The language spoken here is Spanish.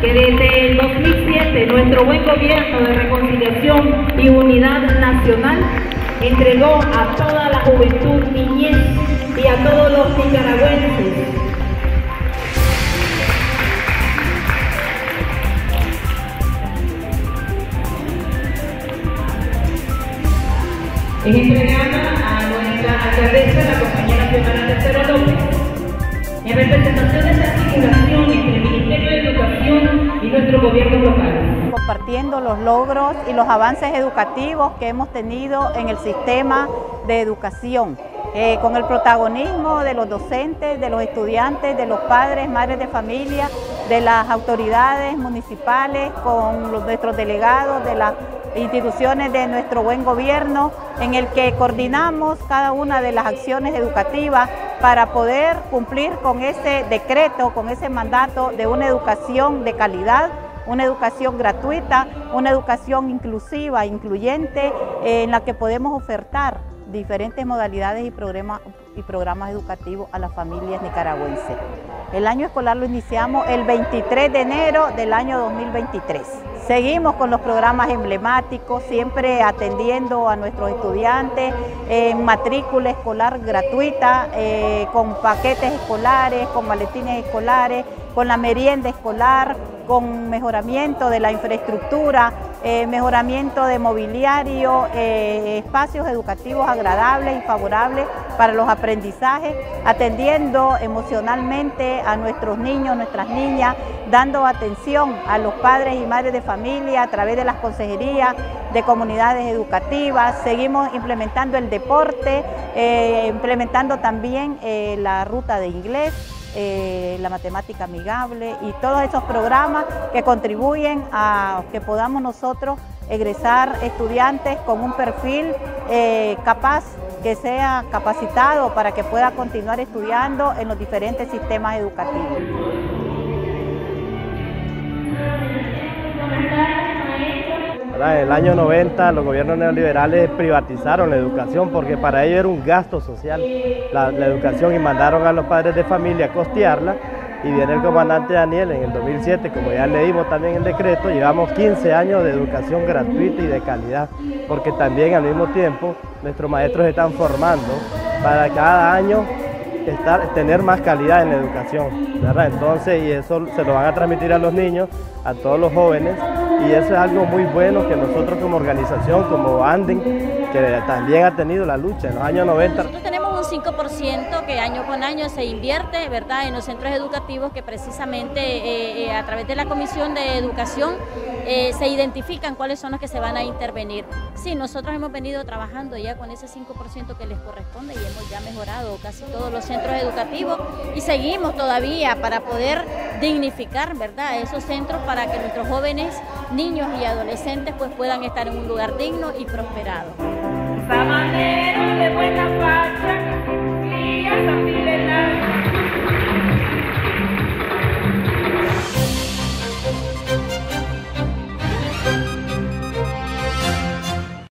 que desde el 2007 nuestro buen gobierno de reconciliación y unidad nacional entregó a toda la juventud, niñez y a todos los nicaragüenses. Es entregada a nuestra alcaldesa, la compañera Fiona Tercero López, en representación de esta Compartiendo los logros y los avances educativos que hemos tenido en el sistema de educación. Eh, con el protagonismo de los docentes, de los estudiantes, de los padres, madres de familia, de las autoridades municipales, con nuestros delegados, de las instituciones de nuestro buen gobierno, en el que coordinamos cada una de las acciones educativas para poder cumplir con ese decreto, con ese mandato de una educación de calidad, una educación gratuita, una educación inclusiva, incluyente, en la que podemos ofertar diferentes modalidades y programas, y programas educativos a las familias nicaragüenses. El año escolar lo iniciamos el 23 de enero del año 2023. Seguimos con los programas emblemáticos, siempre atendiendo a nuestros estudiantes en matrícula escolar gratuita, eh, con paquetes escolares, con maletines escolares, con la merienda escolar, con mejoramiento de la infraestructura, eh, mejoramiento de mobiliario, eh, espacios educativos agradables y favorables para los aprendizajes, atendiendo emocionalmente a nuestros niños, nuestras niñas, dando atención a los padres y madres de familia a través de las consejerías de comunidades educativas, seguimos implementando el deporte, eh, implementando también la ruta de inglés, eh, la matemática amigable y todos esos programas que contribuyen a que podamos nosotros egresar estudiantes con un perfil eh, capaz, que sea capacitado para que pueda continuar estudiando en los diferentes sistemas educativos. En el año 90 los gobiernos neoliberales privatizaron la educación porque para ellos era un gasto social la, educación y mandaron a los padres de familia a costearla. Y viene el comandante Daniel en el 2007, como ya leímos también el decreto, llevamos 15 años de educación gratuita y de calidad, porque también al mismo tiempo nuestros maestros están formando para cada año estar, tener más calidad en la educación, Entonces, y eso se lo van a transmitir a los niños, a todos los jóvenes, y eso es algo muy bueno que nosotros como organización, como Anden, que también ha tenido la lucha en los años 90. Nosotros tenemos un 5% que año con año se invierte ¿verdad? en los centros educativos que precisamente eh, eh, a través de la Comisión de Educación eh, se identifican cuáles son los que se van a intervenir. Sí, nosotros hemos venido trabajando ya con ese 5% que les corresponde y hemos ya mejorado casi todos los centros educativos y seguimos todavía para poder dignificar ¿verdad? esos centros para que nuestros jóvenes niños y adolescentes pues puedan estar en un lugar digno y prosperado.